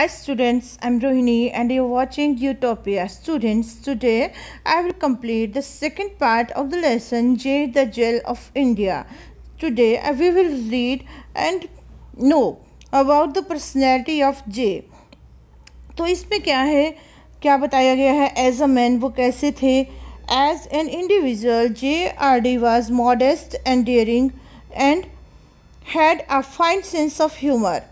Hi students, I'm Rohini and you're watching Utopia. Students, today I will complete the second part of the lesson J the Gel of India. Today uh, we will read and know about the personality of J. तो इसमें क्या है क्या बताया गया है as a man वो कैसे थे as an individual J R D was modest and daring and had a fine sense of humour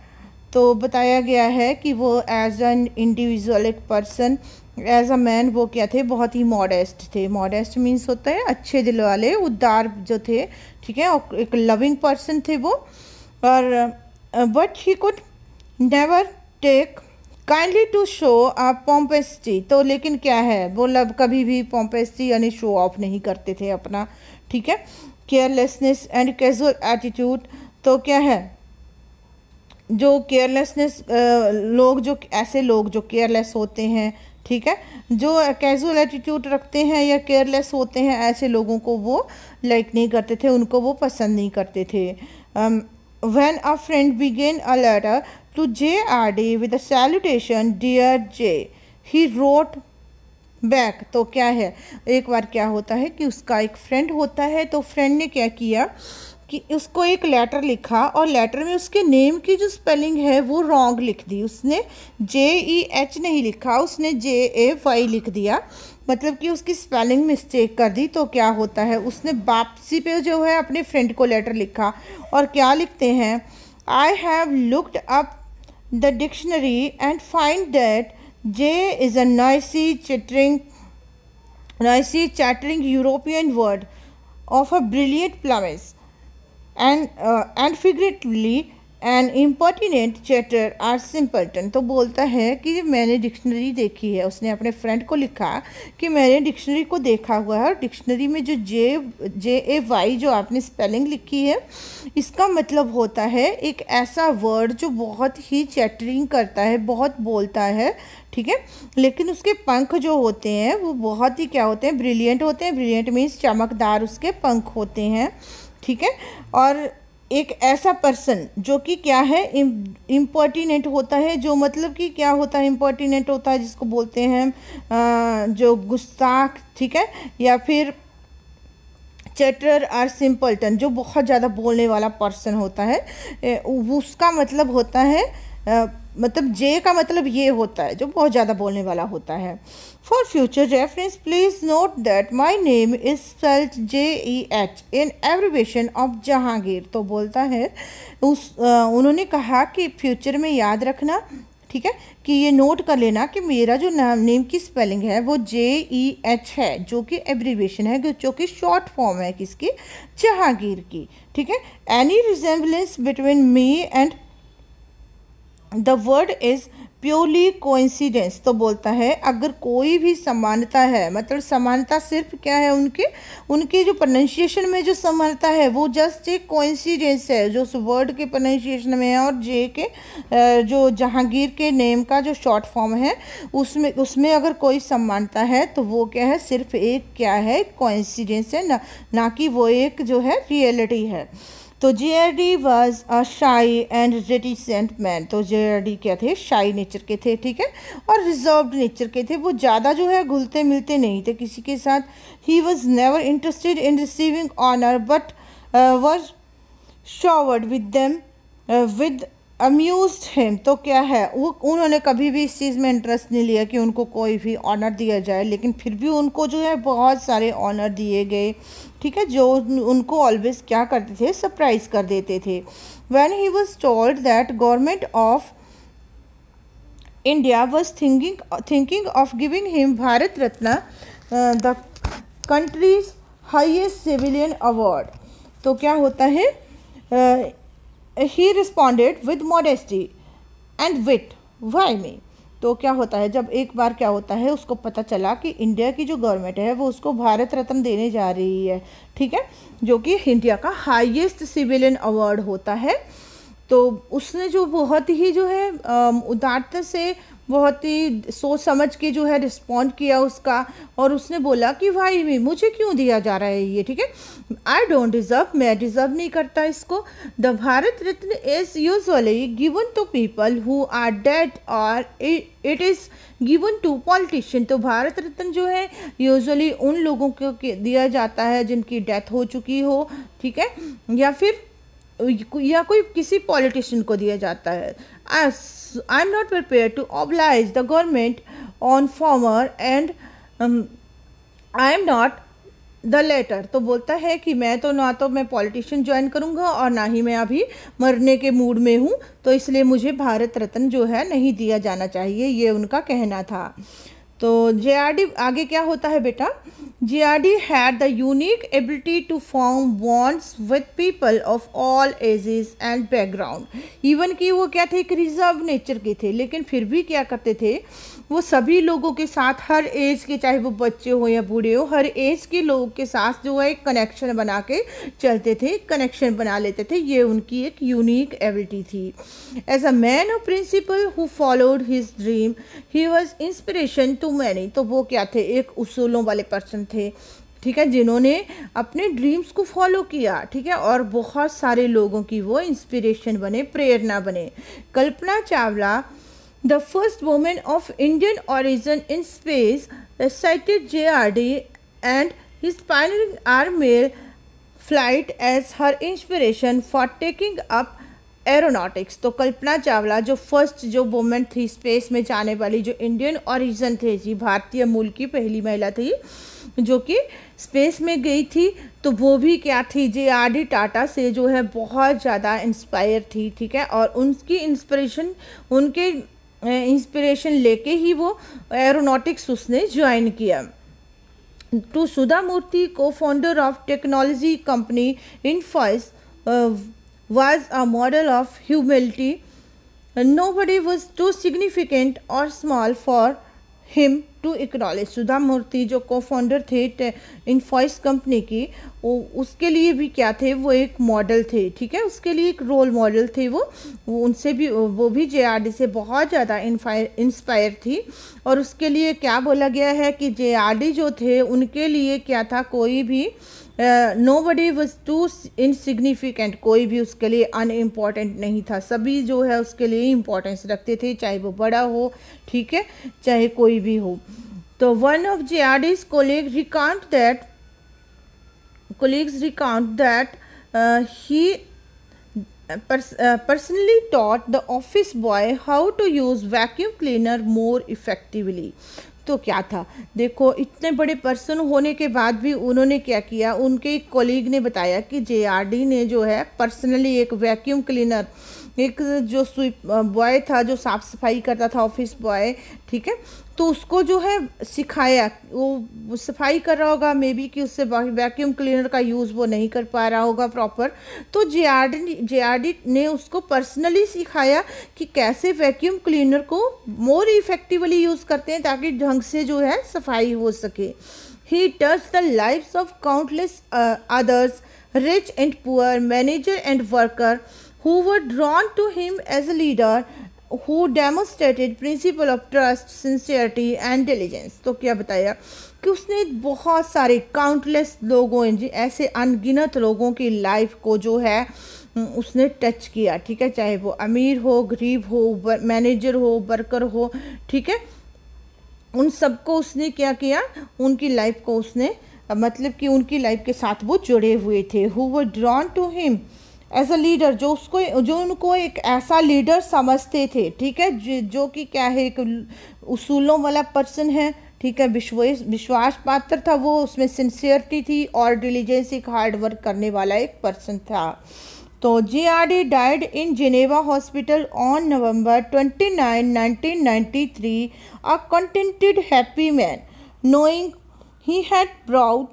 तो बताया गया है कि वो एज एन इंडिविजुअल एक पर्सन एज अ मैन वो क्या थे? बहुत ही मॉडेस्ट थे। मॉडेस्ट मीन्स होता है अच्छे दिल वाले, उदार जो थे, ठीक है? एक लविंग पर्सन थे वो। और but he could never take kindly to show a pomposity तो लेकिन क्या है? वो लब कभी भी पॉम्पेस्टी यानी शो ऑफ़ नहीं करते थे अपना, ठीक है? केयरलेसनेस एंड कैजुअल एटीट्यूड तो क्या है? जो केयरलेसनेस लोग जो, ऐसे लोग जो केयरलेस होते हैं, ठीक है? जो कैजुअल एटीट्यूड रखते हैं या केयरलेस होते हैं, ऐसे लोगों को वो लाइक नहीं करते थे, उनको वो पसंद नहीं करते थे। When a friend began a letter to J R D with a salutation dear J he wrote back तो क्या है? एक बार क्या होता है कि उसका एक फ्रेंड होता है तो फ्रेंड ने क्या किया? कि उसको एक लेटर लिखा और लेटर में उसके नेम की जो स्पेलिंग है वो रॉन्ग लिख दी। उसने जे ई एच नहीं लिखा, उसने जे ए वाई लिख दिया। मतलब कि उसकी स्पेलिंग मिस्टेक कर दी तो क्या होता है? उसने वापसी पे जो है अपने फ्रेंड को लेटर लिखा। और क्या लिखते हैं? I have looked up the dictionary and find that J is a noisy chattering noisy chattering European word of a brilliant plumage and and figuratively and impertinent chatter or simpleton तो बोलता है कि मैंने डिक्शनरी देखी है। उसने अपने friend को लिखा कि मैंने डिक्शनरी को देखा हुआ है और डिक्शनरी में जो जे जे ए वाई जो आपने स्पेलिंग लिखी है, इसका मतलब होता है एक ऐसा वर्ड जो बहुत ही चैटरिंग करता है, बहुत बोलता है, ठीक है? लेकिन उसके पंख जो होते हैं, वो बहुत ही क्या होते हैं? ब्रिलियंट होते हैं। ब्रिलियंट मीन्स चमकदार उसके पंख होते हैं। ठीक है? और एक ऐसा पर्सन जो कि क्या है इम्पर्टिनेंट होता है, जो मतलब कि क्या होता है इम्पर्टिनेंट होता है, जिसको बोलते हैं जो गुस्ताख, ठीक है? या फिर चैटर आर सिंपल्टन जो बहुत ज़्यादा बोलने वाला पर्सन होता है उसका मतलब होता है मतलब जे का मतलब ये होता है जो बहुत ज़्यादा बोलने वाला होता है। For future reference please note that my name is spelled J E H in abbreviation of Jehangir तो बोलता है उस आ, उन्होंने कहा कि फ्यूचर में याद रखना ठीक है कि ये नोट कर लेना कि मेरा जो नाम नेम की स्पेलिंग है वो जे ई एच है जो कि एब्रीवेशन है जो कि शॉर्ट फॉर्म है किसकी? जहांगीर की ठीक है? Any resemblance between me and the word is purely coincidence तो बोलता है, अगर कोई भी समानता है मतलब समानता सिर्फ़ क्या है उनके? उनके जो प्रोनाउंसिएशन में जो समानता है, वो जस्ट एक कोइंसिडेंस है, जो उस वर्ड के प्रोनाउंसिएशन में है और जे के जो जहांगीर के नेम का जो शॉर्ट फॉर्म है, उसमें उसमें अगर कोई समानता है तो वो क्या है? सिर्फ़ एक क्या है? कोइंसिडेंस है, ना ना कि वो एक जो है रियलिटी है। तो J R D was a shy and reticent man तो जे आर डी क्या थे? शाई नेचर के थे, ठीक है? और रिज़र्व नेचर के थे। वो ज़्यादा जो है, घुलते मिलते नहीं थे किसी के साथ। He was never interested in receiving honour but was showered with them with amuse him तो क्या है? वो उन्होंने कभी भी इस चीज़ में इंटरेस्ट नहीं लिया कि उनको कोई भी ऑनर दिया जाए लेकिन फिर भी उनको जो है बहुत सारे ऑनर दिए गए ठीक है? जो उनको ऑलवेज क्या करते थे? सरप्राइज़ कर देते थे। When he was told that government of India was thinking thinking of giving him Bharat Ratna the country's highest civilian award तो क्या होता है? Uh, he responded with modesty and wit why me तो क्या होता है? जब एक बार क्या होता है, उसको पता चला कि इंडिया की जो गवर्नमेंट है, वो उसको भारत रत्न देने जा रही है। ठीक है? जो कि इंडिया का हाईएस्ट सिविलियन अवार्ड होता है। तो उसने जो बहुत ही जो है उदारता से बहुत ही सोच समझ के जो है रिस्पॉन्ड किया उसका और उसने बोला कि भाई भी, मुझे क्यों दिया जा रहा है ये, ठीक है? आई डोंट डिज़र्व मैं डिज़र्व नहीं करता इसको। The Bharat Ratna is usually given to people who are dead और it is given to politician तो भारत रत्न जो है यूजली उन लोगों को दिया जाता है जिनकी डेथ हो चुकी हो, ठीक है? या फिर, या कोई किसी पॉलिटिशियन को दिया जाता है। I am not prepared to oblige the government on former and I am not the latter तो बोलता है कि मैं तो ना तो मैं पॉलिटिशियन ज्वाइन करूँगा और ना ही मैं अभी मरने के मूड में हूँ तो इसलिए मुझे भारत रत्न जो है नहीं दिया जाना चाहिए, ये उनका कहना था। तो जे आगे क्या होता है बेटा? J R D had the unique ability to form bonds with people of all ages and background even कि वो क्या थे? एक रिज़र्व नेचर के थे। लेकिन फिर भी क्या करते थे? वो सभी लोगों के साथ, हर एज के, चाहे वो बच्चे हो या बूढ़े हो, हर एज के लोगों के साथ जो है एक कनेक्शन बना के चलते थे कनेक्शन बना लेते थे। ये उनकी एक यूनिक एबिलिटी थी। As a man of principle who followed his dream he was inspiration to many तो वो क्या थे? एक उसूलों वाले पर्सन थे। ठीक है? जिन्होंने अपने ड्रीम्स को फॉलो किया। ठीक है? और बहुत सारे लोगों की वो इंस्पिरेशन बने, प्रेरणा बने। Kalpana Chawla The first woman of Indian origin in space cited JRD and his pioneering air flight as her inspiration for taking up aeronautics तो कल्पना चावला, जो फ़र्स्ट जो वोमेन थी स्पेस में जाने वाली, जो इंडियन ओरिजिन थे जी, भारतीय मूल की पहली महिला थी, जो कि स्पेस में गई थी तो वो भी क्या थी? जे आर डी टाटा से जो है बहुत ज़्यादा इंस्पायर थी, ठीक है? और उनकी इंस्पिरेशन उनके इंस्पिरेशन लेके ही वो एरोनॉटिक्स उसने ज्वाइन किया। To Sudha Murthy cofounder of technology company Infosys was a model of humility nobody was too significant और small for him to acknowledge Sudha Murthy जो को फाउंडर थे इन फॉइस कंपनी की, वो उसके लिए भी क्या थे? वो एक मॉडल थे, ठीक है? उसके लिए एक रोल मॉडल थे वो। वो उनसे भी, वो भी जे आर डी से बहुत ज़्यादा इंस्पायर थी। और उसके लिए क्या बोला गया है कि जे आर डी जो थे, उनके लिए क्या था? कोई भी नो बडी वज टू इनसिग्निफिकेंट कोई भी उसके लिए अनइम्पॉर्टेंट नहीं था। सभी जो है उसके लिए इम्पोर्टेंस रखते थे, चाहे वो बड़ा हो, ठीक है, चाहे कोई भी हो। तो one of J R D's colleague recount that colleagues recount that he personally taught the office boy how to use vacuum cleaner more effectively तो क्या था? देखो, इतने बड़े पर्सन होने के बाद भी उन्होंने क्या किया? उनके एक कोलीग ने बताया कि जेआरडी ने जो है पर्सनली एक वैक्यूम क्लीनर एक जो स्वीप बॉय था जो साफ़ सफ़ाई करता था ऑफ़िस बॉय ठीक है? तो उसको जो है सिखाया, वो सफ़ाई कर रहा होगा मे बी कि उससे वैक्यूम क्लीनर का यूज़ वो नहीं कर पा रहा होगा प्रॉपर तो J R D J R D ने उसको पर्सनली सिखाया कि कैसे वैक्यूम क्लीनर को मोर इफ़ेक्टिवली यूज़ करते हैं ताकि ढंग से जो है सफ़ाई हो सके। He touch the lives of countless others rich and poor manager and worker who were drawn to him as a leader who demonstrated principle of trust, sincerity and diligence. तो क्या बताया? कि उसने बहुत सारे काउंटलेस लोगों ऐसे अनगिनत लोगों की लाइफ को जो है उसने टच किया ठीक है? चाहे वो अमीर हो गरीब हो मैनेजर हो वर्कर हो ठीक है? उन सबको उसने क्या किया? उनकी लाइफ को उसने मतलब कि उनकी लाइफ के साथ वो जुड़े हुए थे। Who were drawn to him as a leader जो उसको, जो उनको एक ऐसा लीडर समझते थे, ठीक है? जो कि क्या है, एक उसूलों वाला पर्सन है, ठीक है? विश्वास विश्वास पात्र था वो, उसमें सिंसियरिटी थी और डिलीजेंस एक हार्ड वर्क करने वाला एक पर्सन था। तो J R D died in Geneva hospital on November 29 1993 a contented happy man knowing he had brought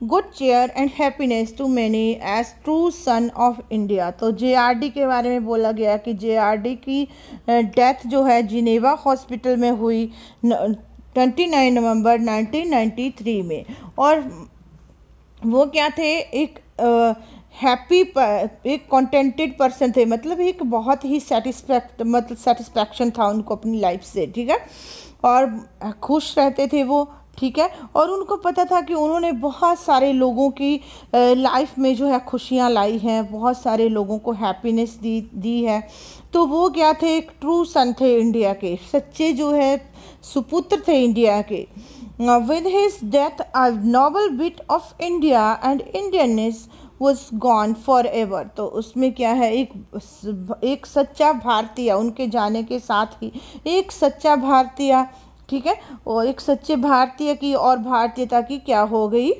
good cheer and happiness to many as true son of India. तो JRD के बारे में बोला गया कि जेआरडी की डेथ जो है जिनेवा हॉस्पिटल में हुई ट्वेंटी नाइन नवंबर 1993 में। और वो क्या थे? एक हैप्पी एक कॉन्टेंटेड पर्सन थे। मतलब एक बहुत ही सेटिस्फैक्ट मतलब सेटिस्फैक्शन था उनको अपनी लाइफ से, ठीक है? और खुश रहते थे वो। ठीक है? और उनको पता था कि उन्होंने बहुत सारे लोगों की लाइफ में जो है खुशियाँ लाई हैं, बहुत सारे लोगों को हैप्पीनेस दी दी है। तो वो क्या थे? एक ट्रू सन थे इंडिया के। सच्चे जो है, सुपुत्र थे इंडिया के। With his death a noble bit of India and Indianness was gone forever तो उसमें क्या है? एक एक सच्चा भारतीय, उनके जाने के साथ ही एक सच्चा भारतीय ठीक है? और एक सच्चे भारतीय की और भारतीयता की क्या हो गई?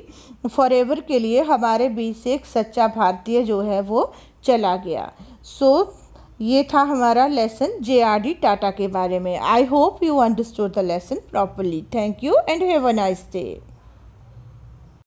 फॉर एवर के लिए हमारे बीच से एक सच्चा भारतीय जो है वो चला गया। सो so, ये था हमारा lesson J R D Tata के बारे में। I hope you understood the lesson properly thank you and have a nice day